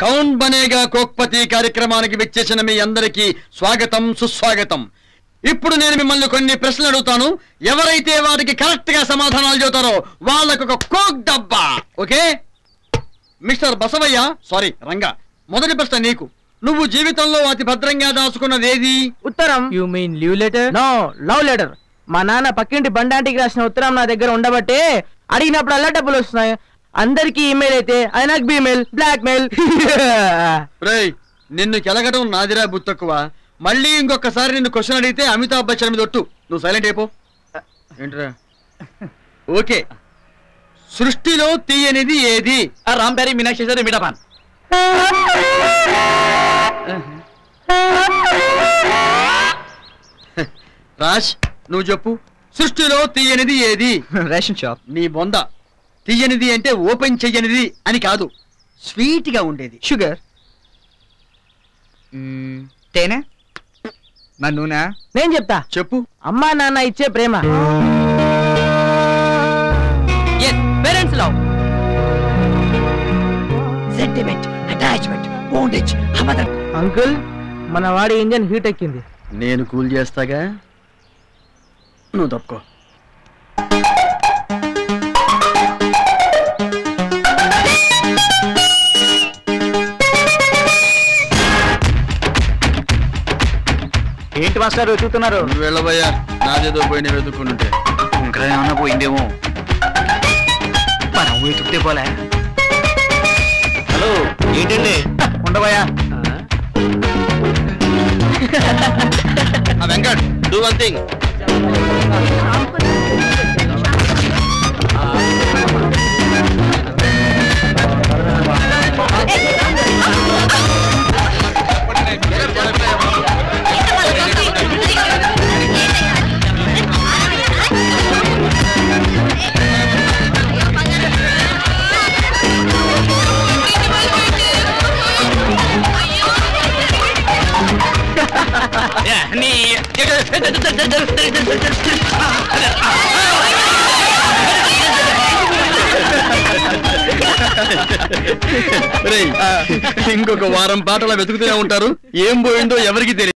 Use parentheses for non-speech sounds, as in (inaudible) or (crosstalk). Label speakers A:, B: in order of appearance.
A: కౌన్ బనేగా కోక్పతి కార్యక్రమానికి విచ్చేసిన మీ అందరికీ స్వాగతం సుస్వాగతం. ఇప్పుడు నేను మిమ్మల్ని కొన్ని ప్రశ్నలు అడుగుతాను. ఎవరైతే వాటికి కరెక్ట్గా సమాధానాలు చెబుతారో వాళ్ళకు ఒక కోక్ డబ్బా okay? Mister Basavayya sorry Ranga. మొదటి ప్రశ్న నీకు. నువ్వు జీవితంలో అతి భద్రంగా దాచుకున్నది ఏది?
B: ఉత్తరం.
C: You mean leave letter
B: no love letter మా నాన్న పక్కింటి బండాంటికి రాసిన ఉత్తరం నా దగ్గర ఉండబట్టే అడిగినప్పుడల్లా డబ్బులు వస్తున్నాయి. అందరికి ఈమెయిల్ అయితే అది నాకు బీమెయిల్ బ్లాక్ మెయిల్ (laughs)
A: రేయ్ నిన్ను కెలగడం నాదిరా బుత్తక్కువ. మళ్ళీ ఇంకొకసారి నిన్ను క్వశ్చన్ అడిగితే అమితాబ్ బచ్చన్ మీద ఒట్టు. నువ్వు సైలెంట్ అయిపో. ఏంట్రా? ఓకే. సృష్టిలో తీయనిది ఏది?
C: రామ్ ప్యారీ మీనాక్షి సార్
A: రాజ్ నువ్వు చెప్పు. సృష్టిలో తీయనిది ఏది? (laughs)
C: Ration shop.
A: నీ బొంద. తీయనిది అంటే ఓపెన్ చెయ్యనిది అని కాదు. స్వీట్గా ఉండేది.
C: షుగర్? తేనె? మరి నూనె?
B: నేను చెప్తా.
A: చెప్పు.
B: అమ్మా నాన్న ఇచ్చే ప్రేమ.
C: Parents love
B: sentiment attachment bondage uncle మన వాడి ఇంజన్ హీట్ ఎక్కింది.
A: నేను కూల్ చేస్తాగా? నువ్వు తప్పుకో.
C: ఏంటి మాస్టర్ వెతుకుతున్నారు
A: నువ్వు వెళ్ళబోయా? నాదేదో పోయి నేను వెతుక్కుంటుంటే.
C: ఇంకా ఏమన్నా పోయిందేమో. మనం వెతుకుతే పోలే. హలో ఏంటండి? ఉండబోయా.
A: వెంకట్ డూ వన్ థింగ్ ఇంకొక వారం పాటలా వెతుకుతూనే ఉంటారు. ఏం పోయిందో ఎవరికి తెలియదు